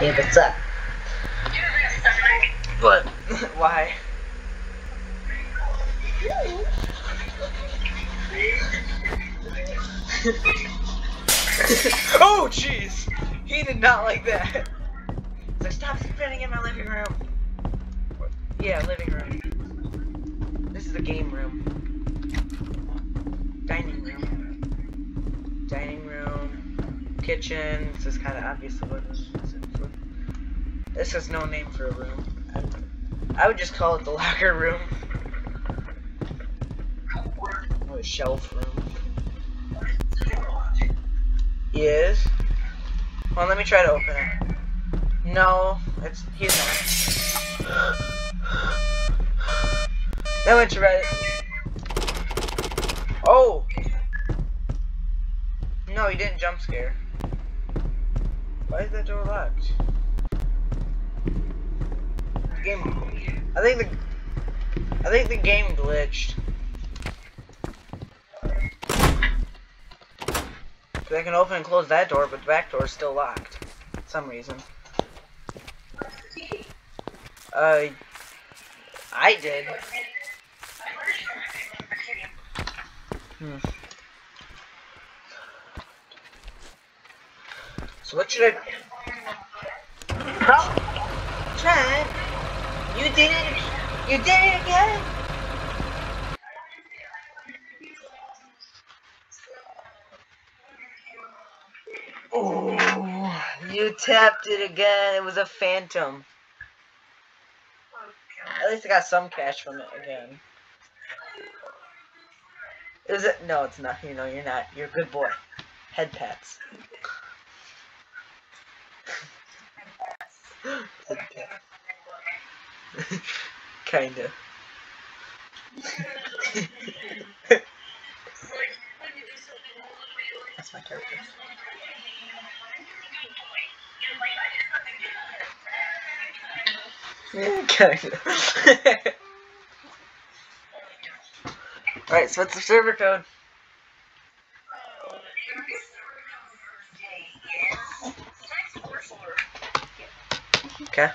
Hey, what's up? What? Why? oh, jeez! He did not like that. Like, stop spinning in my living room. Yeah, living room. This is the game room. Dining room. Dining room. Kitchen. This is kind of obvious what this is. This has no name for a room. I would just call it the locker room. Or the shelf room. Is. Well, let me try to open it. No, it's he's not. No, it's red. Oh. No, he didn't jump scare. Why is that door locked? The game. I think the. I think the game glitched. I can open and close that door, but the back door is still locked. For some reason. Uh, I did. Hmm. So what should I? Chad, you did it. You did it again. Oh, you tapped it again. It was a phantom. At least I got some cash from it again. Is it? No, it's not. You know, you're not. You're a good boy. Head pats. Head pats. Kinda. That's my character. Yeah, kinda. Alright, so what's the server code? Oh, okay.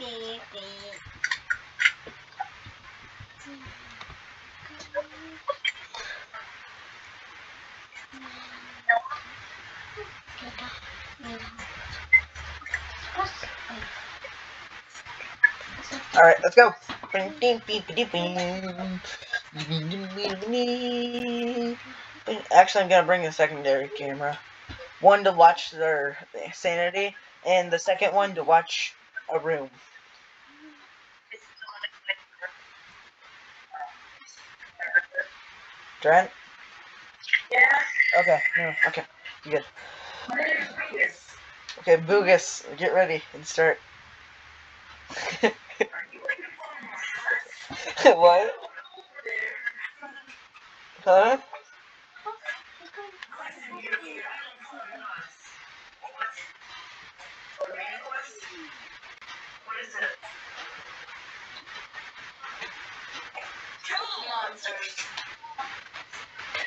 Alright, let's go. Actually, I'm gonna bring a secondary camera. One to watch their sanity, and the second one to watch a room. Trent? Yeah. Okay, no, okay, you good. Okay, Boogus, get ready and start. what? Huh?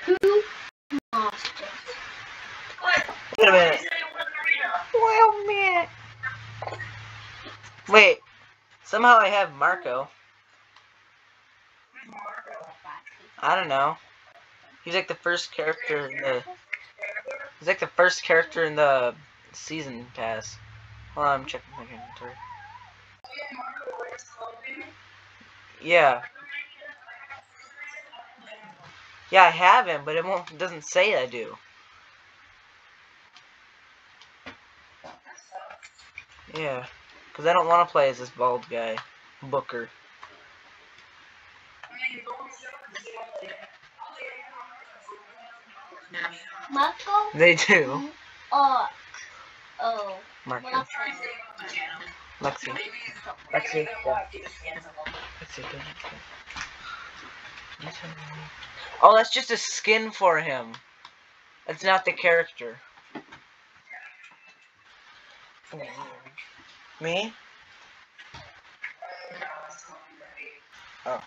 Two monsters. Wait a minute. Wait a minute. Wait. Somehow I have Marco. I don't know. He's like the first character in the. He's like the first character in the season pass. Hold on, I'm checking my inventory. Yeah. Yeah, I haven't, but it won't. It doesn't say I do. Yeah, because I don't want to play as this bald guy, Booker. Marco? They do. Oh. Oh. Marco. Marco. Lexi. Lexi. Lexi. go, Lexi. Oh, that's just a skin for him. That's not the character. Me? Oh.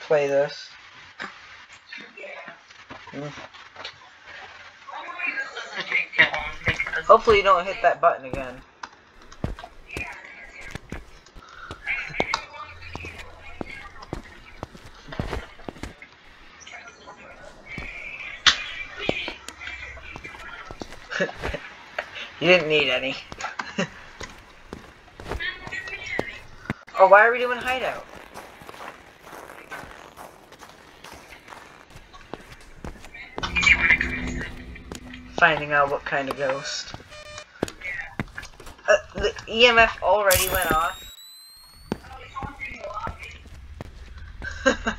Play this. Hmm. Hopefully you don't hit that button again. you didn't need any. oh, why are we doing hideout? Finding out what kind of ghost. Uh, the EMF already went off. that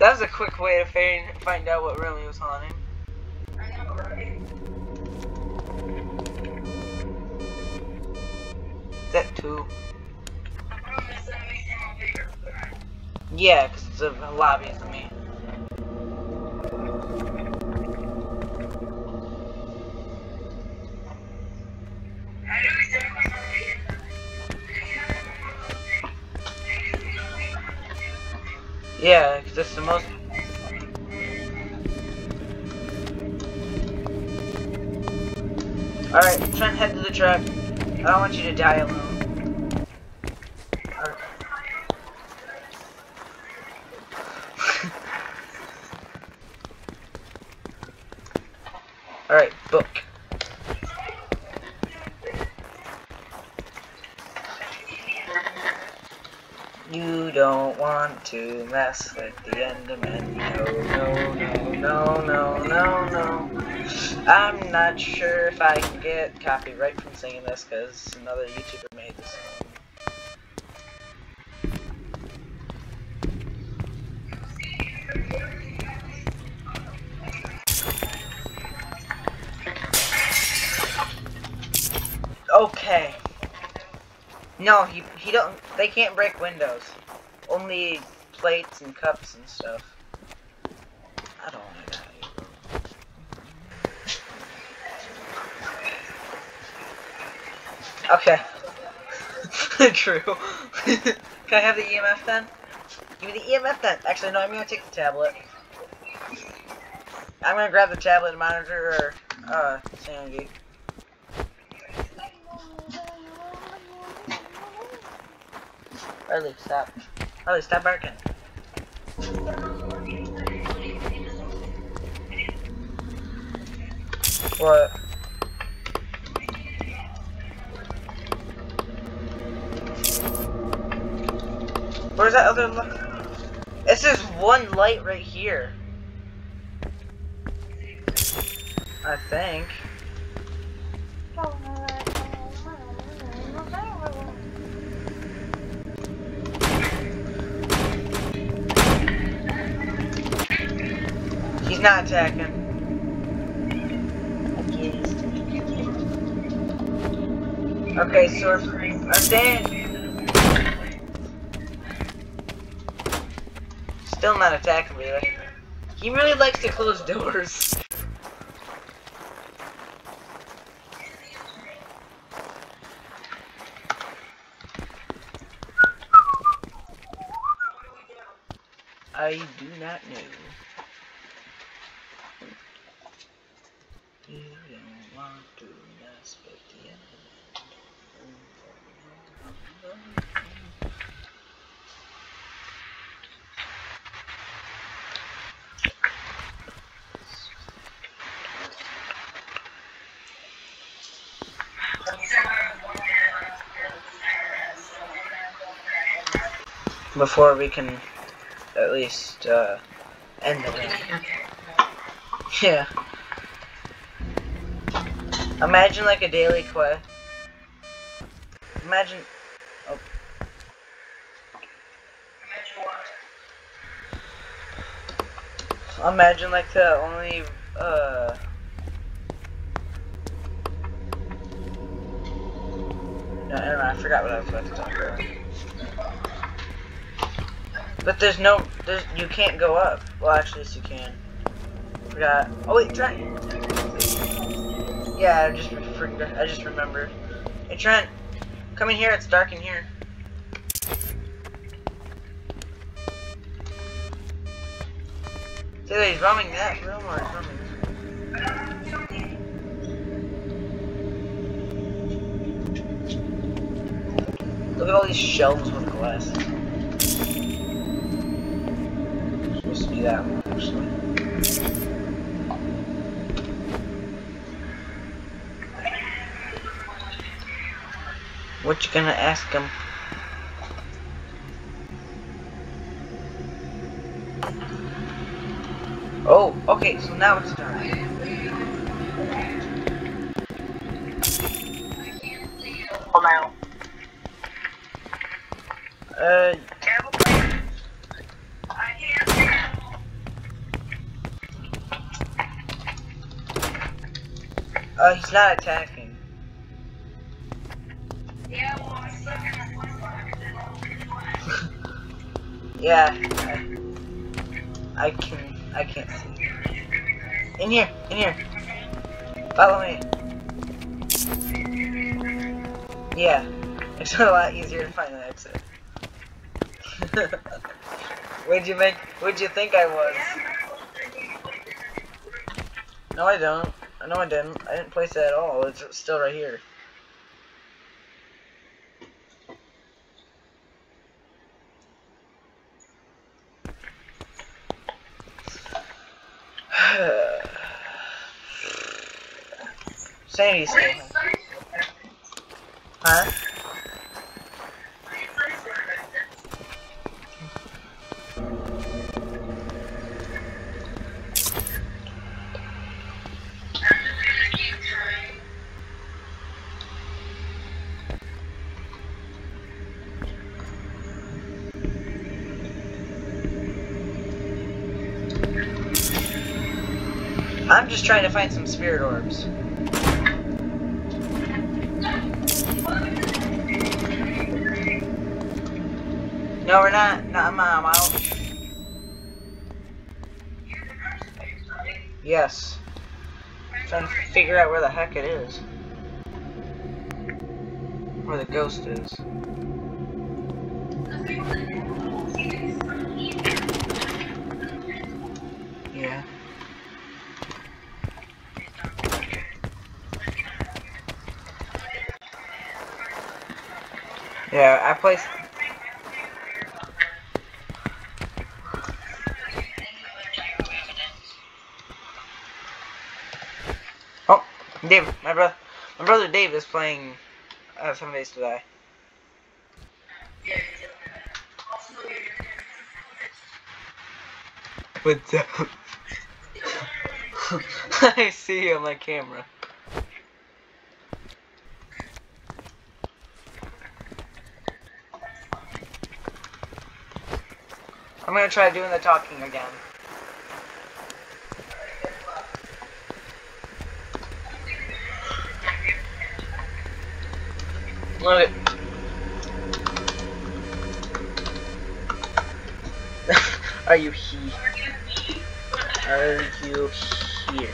was a quick way to find, find out what really was haunting. That too. Yeah, because it's a lobby for me. Yeah, because it's the most. Alright, try and head to the truck. I don't want you to die alone. Alright. Book. You don't want to mess with the Enderman. No, no, no, no, no, no, no. I'm not sure if I can get copyright from saying this because another YouTuber made this. song. Okay. No, he he don't. They can't break windows. Only plates and cups and stuff. I don't want to die. Okay. True. Can I have the EMF then? Give me the EMF then. Actually, no. I'm gonna take the tablet. I'm gonna grab the tablet monitor or uh sanity. Riley, stop. Riley, stop barking. What? Where's that other light? It's just one light right here. I think. He's not attacking. Okay, so I'm saying still not attacking me. He really likes to close doors. I do not know. You don't want to mess with the enemy. Before we can at least uh, end the game. Yeah. Imagine like a daily quest. Imagine. Oh. Imagine like the only uh. No, never mind, I forgot what I was about to talk about. But there's no, there's you can't go up. Well, actually, yes, you can. Forgot. Oh wait, Trent. Yeah, I just. I just remembered. Hey Trent, come in here. It's dark in here. See, he's roaming that room or he's. Look at all these shelves with glass. Supposed to be that one, actually. What you gonna ask him? Oh, okay, so now it's dark. Come out. Uh, uh, he's not attacking. Yeah, I, I can, I can't see. In here, in here. Follow me. Yeah, it's a lot easier to find an exit. What'd you make? What'd you think I was? No, I don't. No, I didn't. I didn't place it at all. It's still right here. Sandy's. Huh? I'm just trying to find some spirit orbs. No, we're not. No, I'm, um, I'm out. Yes. Trying to figure out where the heck it is. Where the ghost is. Yeah. Yeah, I placed. Oh, Dave, my brother, my brother Dave is playing uh, Seven Days to Die. What's up? I see you on my camera. I'm gonna try doing the talking again. Look. Are you he? Are you here?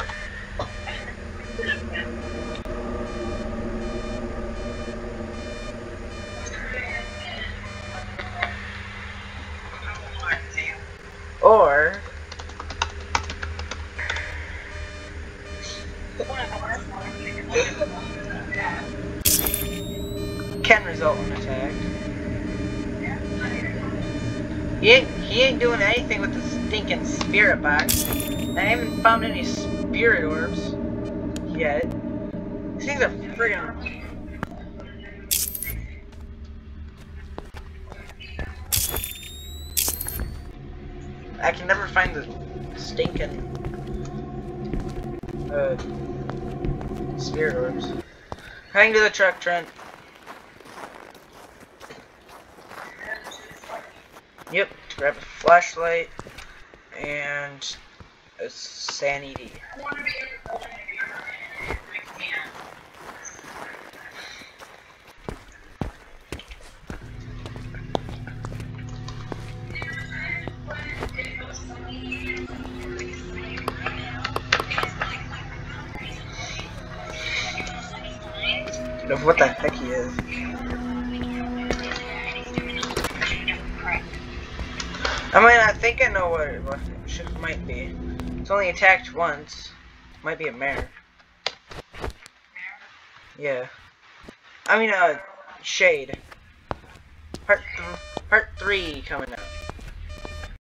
Can result in attack. He ain't, he ain't doing anything with the stinking spirit box. I haven't found any spirit orbs yet. These things are friggin' I can never find the stinking uh, spirit orbs. Hang to the truck, Trent. Yep, grab a flashlight and a sanity. Of what the heck he is. I mean, I think I know what it, what it might be. It's only attacked once. Might be a mare. Yeah. I mean, uh, Shade. Part, th part 3 coming up.